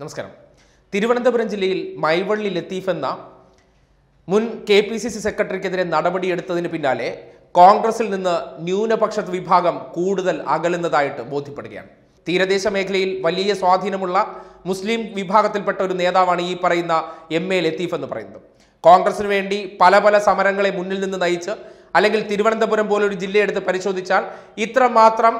നമസ്കാരം. തിരുവനന്തപുരം ജില്ലയിൽ മൈവള്ളി ലത്തീഫ് എന്ന മുൻ കെ പി സി സി സെക്രട്ടറിക്കെതിരെ നടപടിയെടുത്തതിന് പിന്നാലെ കോൺഗ്രസിൽ നിന്ന് ന്യൂനപക്ഷ വിഭാഗം കൂടുതൽ അകലുന്നതായിട്ട് ബോധ്യപ്പെടുകയാണ്. തീരദേശ മേഖലയിൽ വലിയ സ്വാധീനമുള്ള മുസ്ലിം വിഭാഗത്തിൽപ്പെട്ട ഒരു നേതാവാണ് ഈ പറയുന്ന എം എ ലത്തീഫ് എന്ന് പറയുന്നത്. കോൺഗ്രസിന് വേണ്ടി പല പല സമരങ്ങളെ മുന്നിൽ നിന്ന് നയിച്ച് അല്ലെങ്കിൽ തിരുവനന്തപുരം പോലൊരു ജില്ലയെടുത്ത് പരിശോധിച്ചാൽ ഇത്രമാത്രം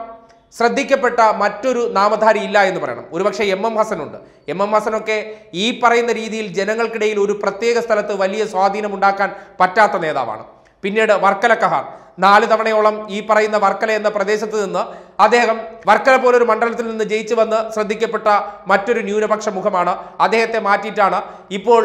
ശ്രദ്ധിക്കപ്പെട്ട മറ്റൊരു നാമധാരി ഇല്ല എന്ന് പറയണം. ഒരുപക്ഷെ എം എം ഹസനുണ്ട് എം എം ഹസനൊക്കെ ഈ പറയുന്ന രീതിയിൽ ജനങ്ങൾക്കിടയിൽ ഒരു പ്രത്യേക സ്ഥലത്ത് വലിയ സ്വാധീനം ഉണ്ടാക്കാൻ പറ്റാത്ത നേതാവാണ്. പിന്നീട് വർക്കല കഹാർ. നാല് തവണയോളം ഈ പറയുന്ന വർക്കല എന്ന പ്രദേശത്ത് നിന്ന് അദ്ദേഹം വർക്കല പോലൊരു മണ്ഡലത്തിൽ നിന്ന് ജയിച്ചു വന്ന് ശ്രദ്ധിക്കപ്പെട്ട മറ്റൊരു ന്യൂനപക്ഷ മുഖമാണ്. അദ്ദേഹത്തെ മാറ്റിയിട്ടാണ് ഇപ്പോൾ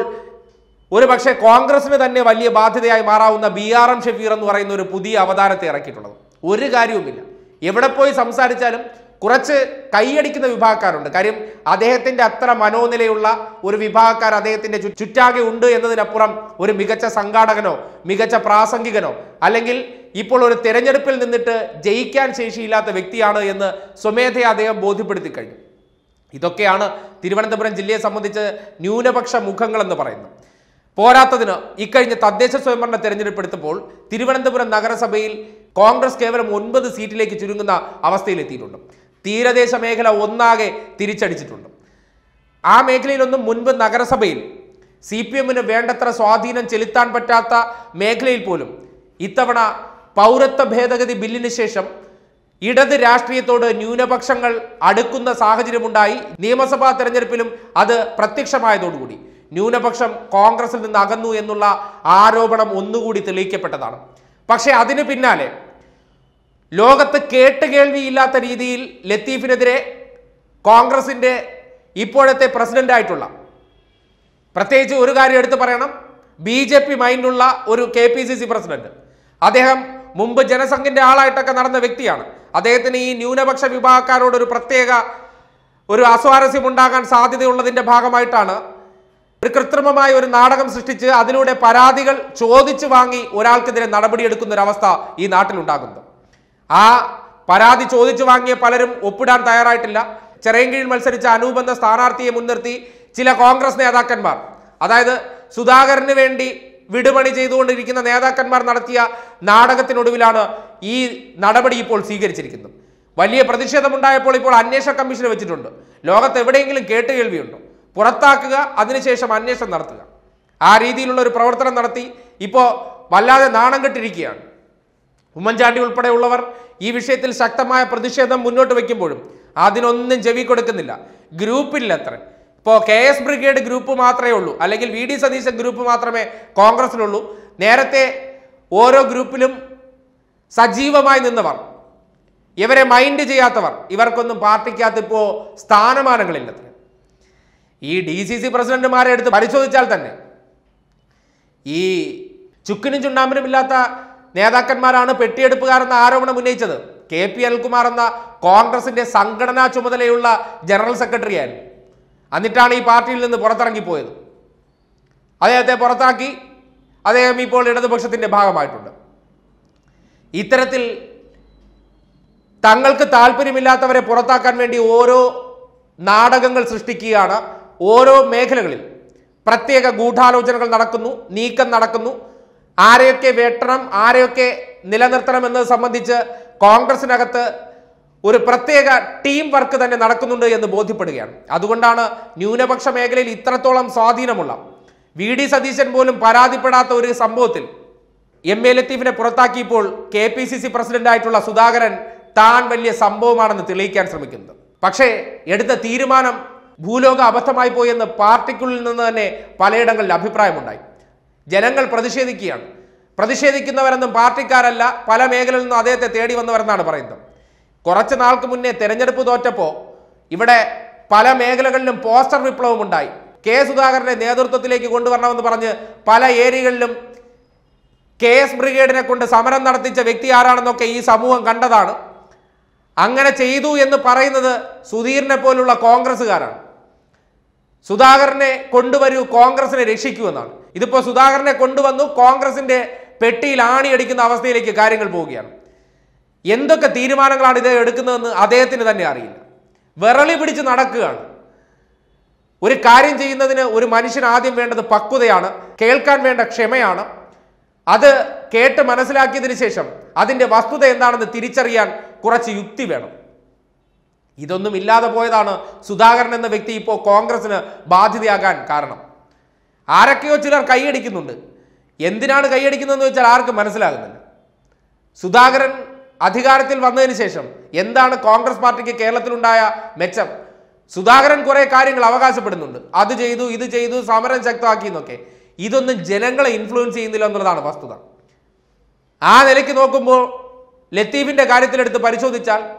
ഒരു പക്ഷേ കോൺഗ്രസിന് തന്നെ വലിയ ബാധ്യതയായി മാറാവുന്ന ബി ആർ എം ഷഫീർ എന്ന് പറയുന്ന ഒരു പുതിയ അവതാരത്തെ ഇറക്കിയിട്ടുള്ളത്. ഒരു കാര്യവുമില്ല. എവിടെ പോയി സംസാരിച്ചാലും കുറച്ച് കൈയടിക്കുന്ന വിഭാഗക്കാരുണ്ട്. കാര്യം അദ്ദേഹത്തിന്റെ അത്ര മനോനിലയുള്ള ഒരു വിഭാഗക്കാർ അദ്ദേഹത്തിന്റെ ചുറ്റാകെ ഉണ്ട് എന്നതിനപ്പുറം ഒരു മികച്ച സംഘാടകനോ മികച്ച പ്രാസംഗികനോ അല്ലെങ്കിൽ ഇപ്പോൾ ഒരു തെരഞ്ഞെടുപ്പിൽ നിന്നിട്ട് ജയിക്കാൻ ശേഷിയില്ലാത്ത വ്യക്തിയാണ് എന്ന് സ്വമേധയെ അദ്ദേഹം ബോധ്യപ്പെടുത്തി കഴിഞ്ഞു. ഇതൊക്കെയാണ് തിരുവനന്തപുരം ജില്ലയെ സംബന്ധിച്ച് ന്യൂനപക്ഷ മുഖങ്ങൾ എന്ന് പറയുന്നത്. പോരാത്തതിന് ഇക്കഴിഞ്ഞ തദ്ദേശ സ്വയംഭരണ തെരഞ്ഞെടുപ്പ് എടുത്തപ്പോൾ തിരുവനന്തപുരം നഗരസഭയിൽ കോൺഗ്രസ് കേവലം ഒൻപത് സീറ്റിലേക്ക് ചുരുങ്ങുന്ന അവസ്ഥയിലെത്തിയിട്ടുണ്ട്. തീരദേശ മേഖല ഒന്നാകെ തിരിച്ചടിച്ചിട്ടുണ്ട്. ആ മേഖലയിലൊന്നും മുൻപ് നഗരസഭയിൽ സി പി എമ്മിന് വേണ്ടത്ര സ്വാധീനം ചെലുത്താൻ പറ്റാത്ത മേഖലയിൽ പോലും ഇത്തവണ പൗരത്വ ഭേദഗതി ബില്ലിന് ശേഷം ഇടത് രാഷ്ട്രീയത്തോട് ന്യൂനപക്ഷങ്ങൾ അടുക്കുന്ന സാഹചര്യമുണ്ടായി. നിയമസഭാ തെരഞ്ഞെടുപ്പിലും അത് പ്രത്യക്ഷമായതോടുകൂടി. ന്യൂനപക്ഷം കോൺഗ്രസിൽ നിന്ന് അകന്നു എന്നുള്ള ആരോപണം ഒന്നുകൂടി തെളിയിക്കപ്പെട്ടതാണ്. പക്ഷേ അതിന് പിന്നാലെ ലോകത്ത് കേട്ടുകേൾവിയില്ലാത്ത രീതിയിൽ ലത്തീഫിനെതിരെ കോൺഗ്രസിന്റെ ഇപ്പോഴത്തെ പ്രസിഡന്റായിട്ടുള്ള പ്രത്യേകിച്ച് ഒരു കാര്യം എടുത്തു പറയണം. ബി ജെ പി മൈൻഡുള്ള ഒരു K P C C president. അദ്ദേഹം മുമ്പ് ജനസംഘിന്റെ ആളായിട്ടൊക്കെ നടന്ന വ്യക്തിയാണ്. അദ്ദേഹത്തിന് ഈ ന്യൂനപക്ഷ വിഭാഗക്കാരോട് ഒരു പ്രത്യേക ഒരു അസ്വാരസ്യം ഉണ്ടാകാൻ സാധ്യതയുള്ളതിന്റെ ഭാഗമായിട്ടാണ് ഒരു കൃത്രിമമായ ഒരു നാടകം സൃഷ്ടിച്ച് അതിലൂടെ പരാതികൾ ചോദിച്ചു വാങ്ങി ഒരാൾക്കെതിരെ നടപടിയെടുക്കുന്ന ഒരു അവസ്ഥ ഈ നാട്ടിലുണ്ടാകുന്നത്. ആ പരാതി ചോദിച്ചു വാങ്ങിയ പലരും ഒപ്പിടാൻ തയ്യാറായിട്ടില്ല. ചെറിയൻകീഴിൽ മത്സരിച്ച അനൂപ് സ്ഥാനാർത്ഥിയെ മുൻനിർത്തി ചില കോൺഗ്രസ് നേതാക്കന്മാർ അതായത് സുധാകരന് വേണ്ടി വിടുപണി ചെയ്തുകൊണ്ടിരിക്കുന്ന നേതാക്കന്മാർ നടത്തിയ നാടകത്തിനൊടുവിലാണ് ഈ നടപടി ഇപ്പോൾ സ്വീകരിച്ചിരിക്കുന്നത്. വലിയ പ്രതിഷേധമുണ്ടായപ്പോൾ ഇപ്പോൾ അന്വേഷണ കമ്മീഷനെ വെച്ചിട്ടുണ്ട്. ലോകത്ത് എവിടെയെങ്കിലും കേട്ടുകേൾവിയുണ്ടോ പുറത്താക്കുക അതിനുശേഷം അന്വേഷണം നടത്തുക. ആ രീതിയിലുള്ള ഒരു പ്രവർത്തനം നടത്തി ഇപ്പോൾ വല്ലാതെ നാണം കെട്ടിരിക്കുകയാണ്. ഉമ്മൻചാണ്ടി ഉൾപ്പെടെയുള്ളവർ ഈ വിഷയത്തിൽ ശക്തമായ പ്രതിഷേധം മുന്നോട്ട് വയ്ക്കുമ്പോഴും അതിനൊന്നും ചെവി കൊടുക്കുന്നില്ല. ഗ്രൂപ്പില്ല അത്ര ഇപ്പോൾ കെ എസ് ബ്രിഗേഡ് ഗ്രൂപ്പ് മാത്രമേ ഉള്ളൂ. അല്ലെങ്കിൽ വി ഡി സതീശൻ ഗ്രൂപ്പ് മാത്രമേ കോൺഗ്രസിനുള്ളൂ നേരത്തെ ഓരോ ഗ്രൂപ്പിലും സജീവമായി നിന്നവർ ഇവരെ മൈൻഡ് ചെയ്യാത്തവർ ഇവർക്കൊന്നും പാർട്ടിക്കകത്ത് ഇപ്പോൾ സ്ഥാനമാനങ്ങളില്ലത്ര. ഈ ഡി സി സി പ്രസിഡന്റുമാരെ എടുത്ത് പരിശോധിച്ചാൽ തന്നെ ഈ ചുക്കിനും ചുണ്ണാമ്പിനും ഇല്ലാത്ത നേതാക്കന്മാരാണ് പെട്ടിയെടുപ്പുകാരെന്ന ആരോപണം ഉന്നയിച്ചത്. കെ പി അനിൽകുമാർ എന്ന കോൺഗ്രസിന്റെ സംഘടനാ ചുമതലയുള്ള ജനറൽ സെക്രട്ടറി ആയിരുന്നു എന്നിട്ടാണ് ഈ പാർട്ടിയിൽ നിന്ന് പുറത്തിറങ്ങിപ്പോയത്. അദ്ദേഹത്തെ പുറത്താക്കി അദ്ദേഹം ഇപ്പോൾ ഇടതുപക്ഷത്തിന്റെ ഭാഗമായിട്ടുണ്ട്. ഇത്തരത്തിൽ തങ്ങൾക്ക് താല്പര്യമില്ലാത്തവരെ പുറത്താക്കാൻ വേണ്ടി ഓരോ നാടകങ്ങൾ സൃഷ്ടിക്കുകയാണ് ഓരോ മേഖലകളിൽ പ്രത്യേക ഗൂഢാലോചനകൾ നടക്കുന്നു നീക്കം നടക്കുന്നു. ആരെയൊക്കെ വെട്ടണം ആരെയൊക്കെ നിലനിർത്തണം എന്നത് സംബന്ധിച്ച് കോൺഗ്രസിനകത്ത് ഒരു പ്രത്യേക ടീം വർക്ക് തന്നെ നടക്കുന്നുണ്ട് എന്ന് ബോധ്യപ്പെടുകയാണ്. അതുകൊണ്ടാണ് ന്യൂനപക്ഷ മേഖലയിൽ ഇത്രത്തോളം സ്വാധീനമുള്ള വി ഡി സതീശൻ പോലും പരാതിപ്പെടാത്ത ഒരു സംഭവത്തിൽ എം എ ലത്തീഫിനെ പുറത്താക്കിയപ്പോൾ കെ പി സി സി പ്രസിഡന്റായിട്ടുള്ള സുധാകരൻ താൻ വലിയ സംഭവമാണെന്ന് തെളിയിക്കാൻ ശ്രമിക്കുന്നത്. പക്ഷേ എടുത്ത തീരുമാനം ഭൂലോക അബദ്ധമായി പോയെന്ന് പാർട്ടിക്കുള്ളിൽ നിന്ന് തന്നെ പലയിടങ്ങളിൽ അഭിപ്രായമുണ്ടായി. ജനങ്ങൾ പ്രതിഷേധിക്കുകയാണ്. പ്രതിഷേധിക്കുന്നവരെന്നും പാർട്ടിക്കാരല്ല പല മേഖലയിൽ നിന്നും അദ്ദേഹത്തെ തേടി വന്നവരെന്നാണ് പറയുന്നത്. കുറച്ച് നാൾക്ക് മുന്നേ തെരഞ്ഞെടുപ്പ് തോറ്റപ്പോൾ ഇവിടെ പല മേഖലകളിലും പോസ്റ്റർ വിപ്ലവം ഉണ്ടായി കെ സുധാകരനെ നേതൃത്വത്തിലേക്ക് കൊണ്ടുവരണമെന്ന് പറഞ്ഞ് പല ഏരിയകളിലും കെ എസ് ബ്രിഗേഡിനെ കൊണ്ട് സമരം നടത്തിച്ച വ്യക്തി ആരാണെന്നൊക്കെ ഈ സമൂഹം കണ്ടതാണ്. അങ്ങനെ ചെയ്തു എന്ന് പറയുന്നത് സുധീറിനെ പോലുള്ള കോൺഗ്രസ്സുകാരാണ്. സുധാകരനെ കൊണ്ടുവരൂ കോൺഗ്രസിനെ രക്ഷിക്കൂ എന്നാണ്. ഇതിപ്പോൾ സുധാകരനെ കൊണ്ടുവന്നു കോൺഗ്രസിന്റെ പെട്ടിയിൽ ആണിയടിക്കുന്ന അവസ്ഥയിലേക്ക് കാര്യങ്ങൾ പോവുകയാണ്. എന്തൊക്കെ തീരുമാനങ്ങളാണ് ഇത് എടുക്കുന്നതെന്ന് അദ്ദേഹത്തിന് തന്നെ അറിയില്ല. വിറളി പിടിച്ച് നടക്കുകയാണ്. ഒരു കാര്യം ചെയ്യുന്നതിന് ഒരു മനുഷ്യൻ ആദ്യം വേണ്ടത് പക്വതയാണ് കേൾക്കാൻ വേണ്ട ക്ഷമയാണ്. അത് കേട്ട് മനസ്സിലാക്കിയതിന് ശേഷം അതിന്റെ വസ്തുത എന്താണെന്ന് തിരിച്ചറിയാൻ കുറച്ച് യുക്തി വേണം. ഇതൊന്നും ഇല്ലാതെ പോയതാണ് സുധാകരൻ എന്ന വ്യക്തി ഇപ്പോൾ കോൺഗ്രസിന് ബാധ്യതയാകാൻ കാരണം. ആരൊക്കെയോ ചിലർ കൈയടിക്കുന്നുണ്ട്. എന്തിനാണ് കൈയടിക്കുന്നതെന്ന് വെച്ചാൽ ആർക്കും മനസ്സിലാകുന്നില്ല. സുധാകരൻ അധികാരത്തിൽ വന്നതിന് ശേഷം എന്താണ് കോൺഗ്രസ് പാർട്ടിക്ക് കേരളത്തിലുണ്ടായ മെച്ചം? സുധാകരൻ കുറേ കാര്യങ്ങൾ അവകാശപ്പെടുന്നുണ്ട്. അത് ചെയ്തു ഇത് ചെയ്തു സമരം ശക്തമാക്കി എന്നൊക്കെ. ഇതൊന്നും ജനങ്ങളെ ഇൻഫ്ലുവൻസ് ചെയ്യുന്നില്ല എന്നുള്ളതാണ് വസ്തുത. ആ നിലയ്ക്ക് നോക്കുമ്പോൾ ലത്തീഫിന്റെ കാര്യത്തിലെടുത്ത് പരിശോധിച്ചാൽ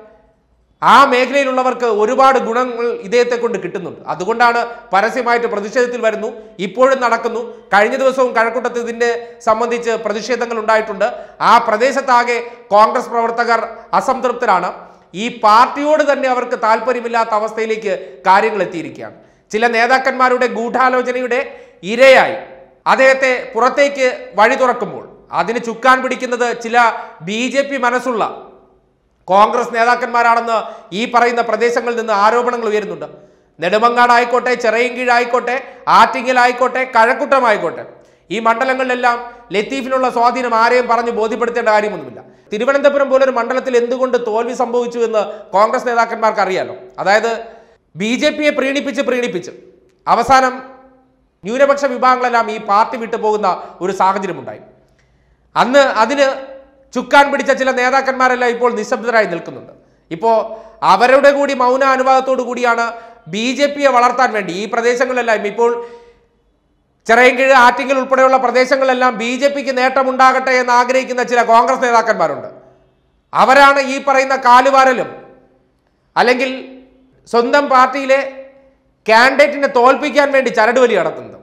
ആ മേഖലയിലുള്ളവർക്ക് ഒരുപാട് ഗുണങ്ങൾ ഇദ്ദേഹത്തെ കൊണ്ട് കിട്ടുന്നുണ്ട്. അതുകൊണ്ടാണ് പരസ്യമായിട്ട് പ്രതിഷേധത്തിൽ വരുന്നു. ഇപ്പോഴും നടക്കുന്നു. കഴിഞ്ഞ ദിവസവും കഴക്കൂട്ടത്ത് ഇതിന്റെ സംബന്ധിച്ച് പ്രതിഷേധങ്ങൾ ഉണ്ടായിട്ടുണ്ട്. ആ പ്രദേശത്താകെ കോൺഗ്രസ് പ്രവർത്തകർ അസംതൃപ്തരാണ്. ഈ പാർട്ടിയോട് തന്നെ അവർക്ക് താല്പര്യമില്ലാത്ത അവസ്ഥയിലേക്ക് കാര്യങ്ങൾ എത്തിയിരിക്കുകയാണ്. ചില നേതാക്കന്മാരുടെ ഗൂഢാലോചനയുടെ ഇരയായി അദ്ദേഹത്തെ പുറത്തേക്ക് വഴി തുറക്കുമ്പോൾ അതിന് ചുക്കാൻ പിടിക്കുന്നത് ചില ബി മനസ്സുള്ള കോൺഗ്രസ് നേതാക്കന്മാരാണെന്ന് ഈ പറയുന്ന പ്രദേശങ്ങളിൽ നിന്ന് ആരോപണങ്ങൾ ഉയരുന്നുണ്ട്. നെടുമങ്ങാട് ആയിക്കോട്ടെ ആറ്റിങ്ങലായിക്കോട്ടെ കഴക്കൂട്ടമായിക്കോട്ടെ ഈ മണ്ഡലങ്ങളിലെല്ലാം ലത്തീഫിനുള്ള സ്വാധീനം ആരെയും പറഞ്ഞ് ബോധ്യപ്പെടുത്തേണ്ട കാര്യമൊന്നുമില്ല. തിരുവനന്തപുരം പോലൊരു മണ്ഡലത്തിൽ എന്തുകൊണ്ട് തോൽവി സംഭവിച്ചു എന്ന് കോൺഗ്രസ് നേതാക്കന്മാർക്ക് അറിയാലോ? അതായത് ബി ജെ പിയെ പ്രീണിപ്പിച്ച് പ്രീണിപ്പിച്ച് അവസാനം ന്യൂനപക്ഷ വിഭാഗങ്ങളെല്ലാം ഈ പാർട്ടി വിട്ടു പോകുന്ന ഒരു സാഹചര്യമുണ്ടായി. അന്ന് അതിന് ചുക്കാൻ പിടിച്ച ചില നേതാക്കന്മാരെല്ലാം ഇപ്പോൾ നിശബ്ദരായി നിൽക്കുന്നുണ്ട്. ഇപ്പോൾ അവരുടെ കൂടി മൗന അനുവാദത്തോടു കൂടിയാണ് ബി ജെ പിയെ വളർത്താൻ വേണ്ടി ഈ പ്രദേശങ്ങളെല്ലാം ഇപ്പോൾ ചിറയൻകീഴ് ആറ്റിങ്ങൽ ഉൾപ്പെടെയുള്ള പ്രദേശങ്ങളെല്ലാം ബി ജെ പിക്ക് നേട്ടമുണ്ടാകട്ടെ എന്ന് ആഗ്രഹിക്കുന്ന ചില കോൺഗ്രസ് നേതാക്കന്മാരുണ്ട്. അവരാണ് ഈ പറയുന്ന കാലുവാരലും അല്ലെങ്കിൽ സ്വന്തം പാർട്ടിയിലെ കാൻഡിഡേറ്റിനെ തോൽപ്പിക്കാൻ വേണ്ടി ചരടുവലി നടത്തുന്നത്.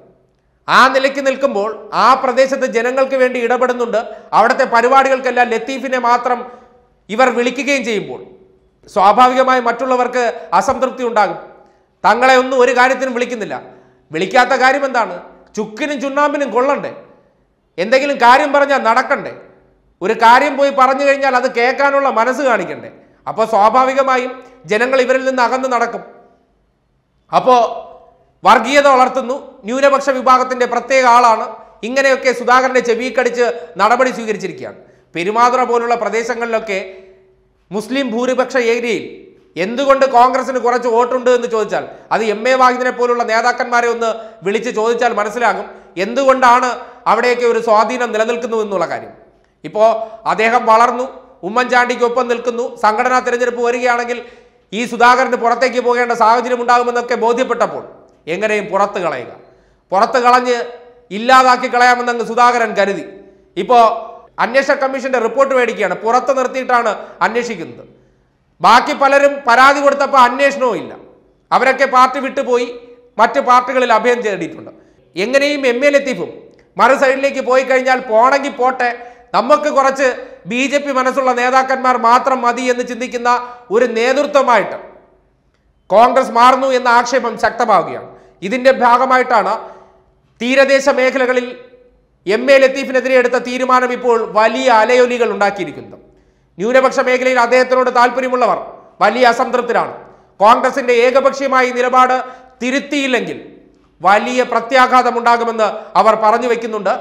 ആ നിലയ്ക്ക് നിൽക്കുമ്പോൾ ആ പ്രദേശത്ത് ജനങ്ങൾക്ക് വേണ്ടി ഇടപെടുന്നുണ്ട്. അവിടുത്തെ പരിപാടികൾക്കെല്ലാം ലത്തീഫിനെ മാത്രം ഇവർ വിളിക്കുകയും ചെയ്യുമ്പോൾ. സ്വാഭാവികമായി മറ്റുള്ളവർക്ക് അസംതൃപ്തി ഉണ്ടാകും. തങ്ങളെ ഒന്നും ഒരു കാര്യത്തിനും വിളിക്കുന്നില്ല. വിളിക്കാത്ത കാര്യം എന്താണ്? ചുക്കിനും ചുണ്ണാമ്പിനും കൊള്ളണ്ടേ? എന്തെങ്കിലും കാര്യം പറഞ്ഞാൽ നടക്കണ്ടേ? ഒരു കാര്യം പോയി പറഞ്ഞു കഴിഞ്ഞാൽ അത് കേൾക്കാനുള്ള മനസ്സ് കാണിക്കണ്ടേ? അപ്പോൾ സ്വാഭാവികമായും ജനങ്ങൾ ഇവരിൽ നിന്ന് അകന്ന് നടക്കും. അപ്പോൾ വർഗീയത വളർത്തുന്നു. ന്യൂനപക്ഷ വിഭാഗത്തിന്റെ പ്രത്യേക ആളാണ്. ഇങ്ങനെയൊക്കെ സുധാകരന്റെ ചെവിക്കടിച്ച് നടപടി സ്വീകരിച്ചിരിക്കുകയാണ്. പെരുമാതുറ പോലുള്ള പ്രദേശങ്ങളിലൊക്കെ മുസ്ലിം ഭൂരിപക്ഷ ഏരിയയിൽ എന്തുകൊണ്ട് കോൺഗ്രസിന് കുറച്ച് വോട്ടുണ്ട് എന്ന് ചോദിച്ചാൽ അത് എം എ വാഹിദിനെ പോലുള്ള നേതാക്കന്മാരെ ഒന്ന് വിളിച്ച് ചോദിച്ചാൽ മനസ്സിലാകും എന്തുകൊണ്ടാണ് അവിടെയൊക്കെ ഒരു സ്വാധീനം നിലനിൽക്കുന്നു എന്നുള്ള കാര്യം. ഇപ്പോൾ അദ്ദേഹം വളർന്നു ഉമ്മൻചാണ്ടിക്കൊപ്പം നിൽക്കുന്നു. സംഘടനാ തിരഞ്ഞെടുപ്പ് വരികയാണെങ്കിൽ ഈ സുധാകരന് പുറത്തേക്ക് പോകേണ്ട സാഹചര്യം ഉണ്ടാകുമെന്നൊക്കെ ബോധ്യപ്പെട്ടപ്പോൾ എങ്ങനെയും പുറത്ത് കളയുക. പുറത്ത് കളഞ്ഞ് ഇല്ലാതാക്കി കളയാമെന്നങ്ങ് സുധാകരൻ കരുതി. ഇപ്പോൾ അന്വേഷണ കമ്മീഷന്റെ റിപ്പോർട്ട് മേടിക്കുകയാണ്. പുറത്ത് നിർത്തിയിട്ടാണ് അന്വേഷിക്കുന്നത്. ബാക്കി പലരും പരാതി കൊടുത്തപ്പോൾ അന്വേഷണവും ഇല്ല. അവരൊക്കെ പാർട്ടി വിട്ടുപോയി. മറ്റ് പാർട്ടികളിൽ അഭയം തേടിയിട്ടുണ്ട്. എങ്ങനെയും എം എൽ എത്തിപ്പും. മറു സൈഡിലേക്ക് പോയി കഴിഞ്ഞാൽ പോണെങ്കിൽ പോട്ടെ. നമുക്ക് കുറച്ച് ബി ജെ പി മനസ്സുള്ള നേതാക്കന്മാർ മാത്രം മതി എന്ന് ചിന്തിക്കുന്ന ഒരു നേതൃത്വമായിട്ട് കോൺഗ്രസ് മാറുന്നു എന്ന ആക്ഷേപം ശക്തമാവുകയാണ്. ഇതിന്റെ ഭാഗമായിട്ടാണ് തീരദേശ മേഖലകളിൽ എം എ ലത്തീഫിനെതിരെ എടുത്ത തീരുമാനം ഇപ്പോൾ വലിയ അലയൊലികൾ ഉണ്ടാക്കിയിരിക്കുന്നത്. ന്യൂനപക്ഷ മേഖലയിൽ അദ്ദേഹത്തിനോട് താല്പര്യമുള്ളവർ വലിയ അസംതൃപ്തരാണ്. കോൺഗ്രസിന്റെ ഏകപക്ഷീയമായ നിലപാട് തിരുത്തിയില്ലെങ്കിൽ വലിയ പ്രത്യാഘാതം ഉണ്ടാകുമെന്ന് അവർ പറഞ്ഞു വെക്കുന്നുണ്ട്.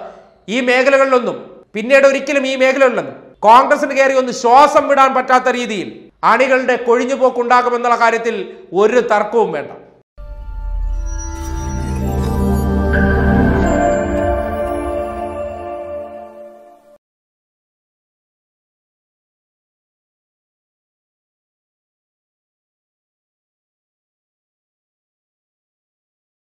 ഈ മേഖലകളിലൊന്നും പിന്നീട് ഒരിക്കലും ഈ മേഖലകളിലൊന്നും കോൺഗ്രസിന് കയറി ഒന്ന് ശ്വാസം വിടാൻ പറ്റാത്ത രീതിയിൽ അണികളുടെ കൊഴിഞ്ഞുപോക്കുണ്ടാകുമെന്നുള്ള കാര്യത്തിൽ ഒരു തർക്കവും വേണ്ട.